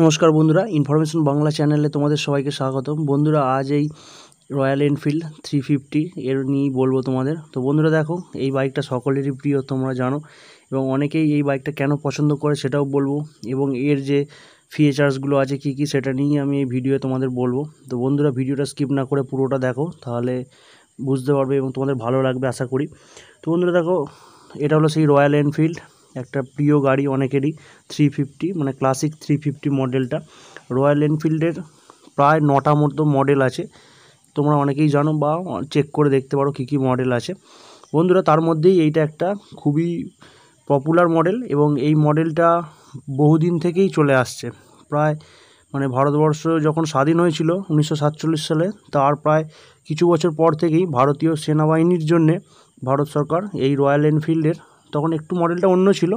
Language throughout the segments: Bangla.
নমস্কার বন্ধুরা ইনফরমেশন বাংলা চ্যানেলে তোমাদের সবাইকে স্বাগতম। বন্ধুরা, আজ এই রয়্যাল এনফিল্ড থ্রি ফিফটি এর নিয়েই বলব তোমাদের। তো বন্ধুরা, দেখো, এই বাইকটা সকলেরই প্রিয়, তোমরা জানো, এবং অনেকেই এই বাইকটা কেন পছন্দ করে সেটাও বলব, এবং এর যে ফিচার্সগুলো আছে, কি কি সেটা নিয়েই আমি এই ভিডিও তোমাদের বলব। তো বন্ধুরা ভিডিওটা স্কিপ না করে পুরোটা দেখো, তাহলে বুঝতে পারবে এবং তোমাদের ভালো লাগবে, আশা করি। তো বন্ধুরা, দেখো, এটা হলো সেই রয়্যাল এনফিল্ড একটা প্রিয় গাড়ি অনেকেরই থ্রি ফিফটি মানে ক্লাসিক থ্রি ফিফটি মডেলটা রয়্যাল এনফিল্ডের প্রায় নটা মতো মডেল আছে। তোমরা অনেকেই জানো বা চেক করে দেখতে পারো কী কী মডেল আছে। বন্ধুরা, তার মধ্যেই এইটা একটা খুবই পপুলার মডেল এবং এই মডেলটা বহুদিন থেকেই চলে আসছে। প্রায় মানে ভারতবর্ষ যখন স্বাধীন হয়েছিল উনিশশো সাতচল্লিশ সালে, তার প্রায় কিছু বছর পর থেকেই ভারতীয় সেনাবাহিনীর জন্যে ভারত সরকার এই রয়্যাল এনফিল্ডের তখন একটু মডেলটা অন্য ছিল,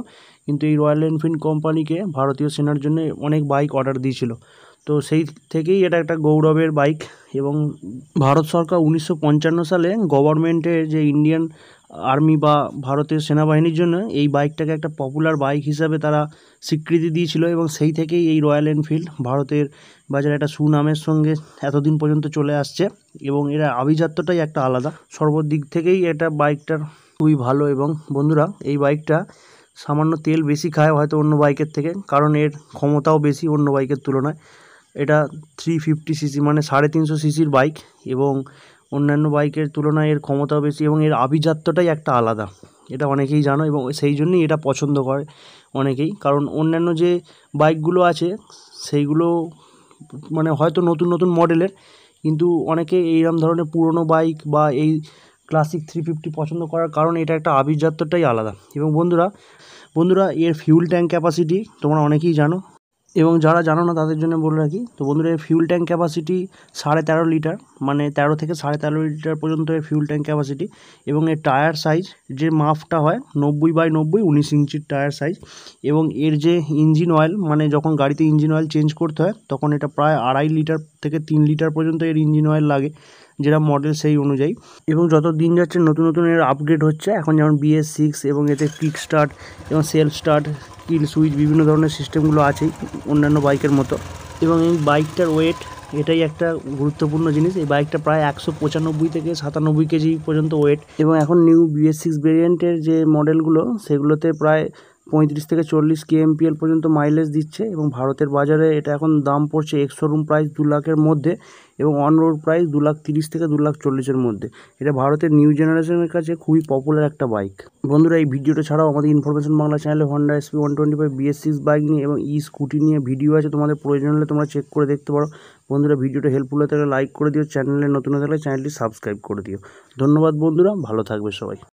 কিন্তু এই রয়্যাল এনফিল্ড কোম্পানিকে ভারতীয় সেনার জন্য অনেক বাইক অর্ডার দিয়েছিল। তো সেই থেকেই এটা একটা গৌরবের বাইক এবং ভারত সরকার উনিশশো পঞ্চান্ন সালে গভর্নমেন্টের যে ইন্ডিয়ান আর্মি বা ভারতের সেনাবাহিনীর জন্য এই বাইকটাকে একটা পপুলার বাইক হিসাবে তারা স্বীকৃতি দিয়েছিল এবং সেই থেকেই এই রয়্যাল এনফিল্ড ভারতের বাজারে একটা সুনামের সঙ্গে এতদিন পর্যন্ত চলে আসছে এবং এর আভিজাত্যটাই একটা আলাদা। সর্বদিক থেকেই এটা বাইকটার খুবই ভালো এবং বন্ধুরা, এই বাইকটা সামান্য তেল বেশি খায় হয়তো অন্য বাইকের থেকে, কারণ এর ক্ষমতাও বেশি অন্য বাইকের তুলনায়। এটা থ্রি ফিফটি সিসি মানে সাড়ে তিনশো সিসির বাইক এবং অন্যান্য বাইকের তুলনায় এর ক্ষমতাও বেশি এবং এর আভিজাত্যটাই একটা আলাদা, এটা অনেকেই জানো এবং সেই জন্যই এটা পছন্দ করে অনেকেই। কারণ অন্যান্য যে বাইকগুলো আছে, সেইগুলো মানে হয়তো নতুন নতুন মডেলের, কিন্তু অনেকে এইরকম ধরনের পুরনো বাইক বা এই ক্লাসিক থ্রি ফিফটি পছন্দ করার কারণ এটা একটা আভিজাত্যটাই আলাদা। এবং বন্ধুরা বন্ধুরা, এর ফিউল ট্যাঙ্ক ক্যাপাসিটি তোমরা অনেকেই জানো। এবং যারা জানো না, তাদের জন্য বলে রাখি, তো বন্ধুরা, এর ফিউল ট্যাঙ্ক ক্যাপাসিটি সাড়ে তেরো লিটার মানে তেরো থেকে সাড়ে তেরো লিটার পর্যন্ত এর ফিউল ট্যাঙ্ক ক্যাপাসিটি এবং এর টায়ার সাইজ যে মাপটা হয়, নব্বই বাই নব্বই, উনিশ ইঞ্চির টায়ার সাইজ এবং এর যে ইঞ্জিন অয়েল মানে যখন গাড়িতে ইঞ্জিন অয়েল চেঞ্জ করতে হয়, তখন এটা প্রায় আড়াই লিটার থেকে তিন লিটার পর্যন্ত এর ইঞ্জিন অয়েল লাগে। যেটা মডেল সেই অনুযায়ী। এবং যত দিন যাচ্ছে নতুন নতুন এর আপগ্রেড হচ্ছে, এখন যেমন বিএস সিক্স এবং এতে কিক স্টার্ট এবং সেলফ স্টার্ট কিল সুইচ বিভিন্ন ধরনের সিস্টেমগুলো আছেই, অন্যান্য বাইকের মতো। এবং এই বাইকটার ওয়েট এটাই একটা গুরুত্বপূর্ণ জিনিস। এই বাইকটা প্রায় একশো পঁচানব্বই থেকে সাতানব্বই কেজি পর্যন্ত ওয়েট এবং এখন নিউ বিএস সিক্স ভেরিয়েন্টের যে মডেলগুলো সেগুলোতে প্রায় পঁয়ত্রিশ থেকে চল্লিশ কেএমপিএল পর্যন্ত মাইলেজ দিচ্ছে এবং ভারতের বাজারে এটা এখন দাম পড়ছে এক্স শোরুম প্রাইস দু লাখের মধ্যে এবং অন রোড প্রাইস দু লাখ তিরিশ থেকে দু লাখ চল্লিশের মধ্যে। এটা ভারতের নিউ জেনারেশনের কাছে খুবই পপুলার একটা বাইক বন্ধুরা, এই ভিডিওটা ছাড়াও আমাদের ইনফরমেশন বাংলা চ্যানেলে Honda SP one twenty five BS six bike নিয়ে এবং ই স্কুটি নিয়ে ভিডিও আছে, তোমাদের প্রয়োজন হলে তোমরা চেক করে দেখতে পারো। বন্ধুরা, ভিডিওটা হেল্পফুল হয়ে থাকলে লাইক করে দিও চ্যানেলে নতুন হয়ে থাকলে চ্যানেলটি সাবস্ক্রাইব করে দিও। ধন্যবাদ বন্ধুরা, ভালো থাকবে সবাই।